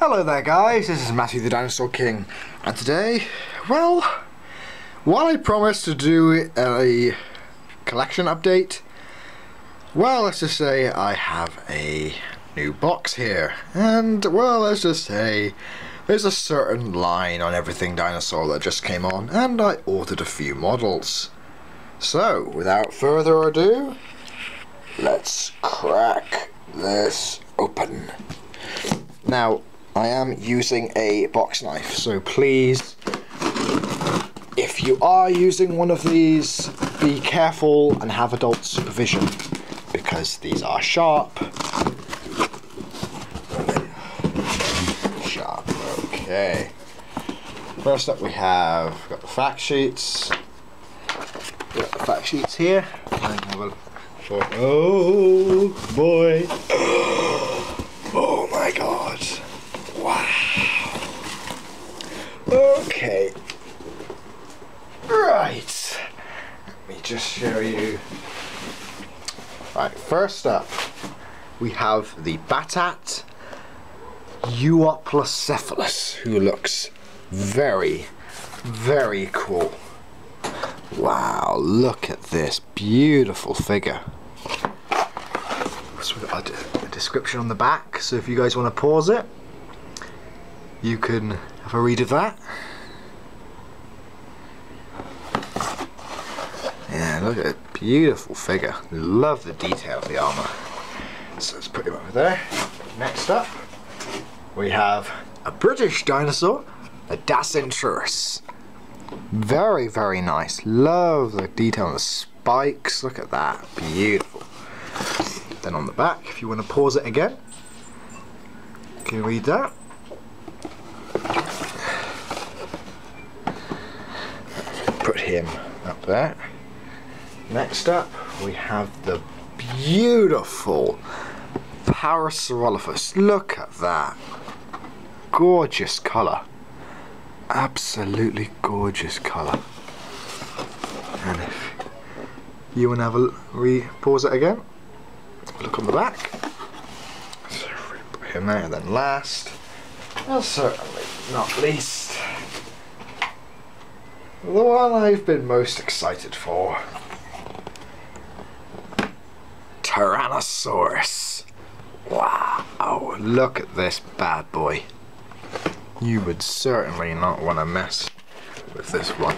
Hello there guys, this is Matthew the Dinosaur King and today, well, while I promised to do a collection update, well let's just say I have a new box here and well let's just say there's a certain line on everything dinosaur that just came on and I ordered a few models. So without further ado, let's crack this open. Now I am using a box knife so please if you are using one of these be careful and have adult supervision because these are sharp. Sharp okay. First up we have got the fact sheets. We got the fact sheets here. Oh boy. Oh my god wow. Okay. Right. Let me just show you. Right first up we have the Battat Euoplocephalus who looks very very cool. Wow look at this beautiful figure. So we've got a, a description on the back so if you guys want to pause it you can have a read of that. Yeah look at it beautiful figure. Love the detail of the armor so let's put him over there. Next up we have a British dinosaur a Dacentrurus very very nice. Love the detail on the spikes. Look at that. Beautiful. Then on the back, if you want to pause it again, you can read that. Him up there. Next up, we have the beautiful Parasaurolophus. Look at that. Gorgeous colour. Absolutely gorgeous colour. And if you want to have a re pause it again look on the back. So put him there. And then last, well certainly not least, the one I've been most excited for. Tyrannosaurus. Wow, look at this bad boy. You would certainly not want to mess with this one.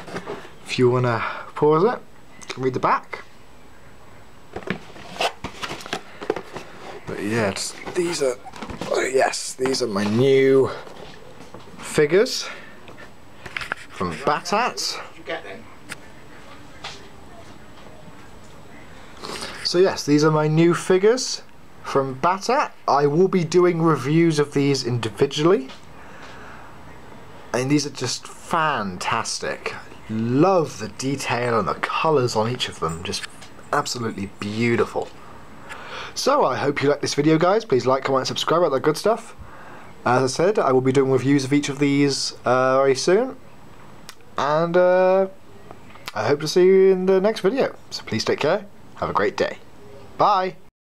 If you want to pause it, read the back. But yes, these are, oh yes, these are my new figures from Battat. So yes, these are my new figures from Battat. I will be doing reviews of these individually. And these are just fantastic. Love the detail and the colours on each of them. Just absolutely beautiful. So I hope you like this video guys. Please like, comment, subscribe, all that good stuff. As I said, I will be doing reviews of each of these uh, very soon. And uh, I hope to see you in the next video. So please take care. Have a great day. Bye.